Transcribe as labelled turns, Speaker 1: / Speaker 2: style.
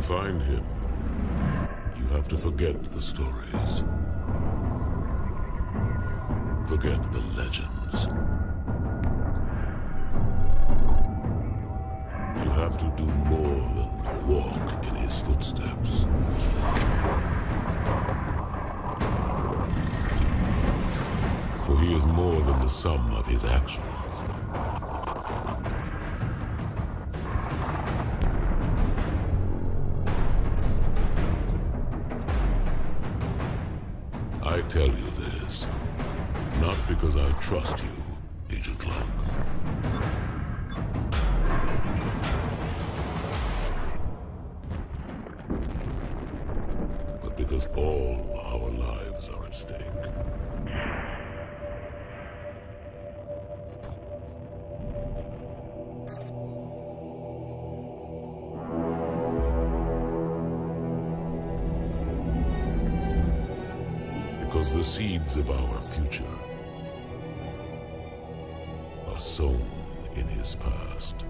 Speaker 1: To find him, you have to forget the stories. Forget the legends. You have to do more than walk in his footsteps. For he is more than the sum of his actions. I tell you this, not because I trust you, Agent Locke. But because all our lives are at stake. Because the seeds of our future are sown in his past.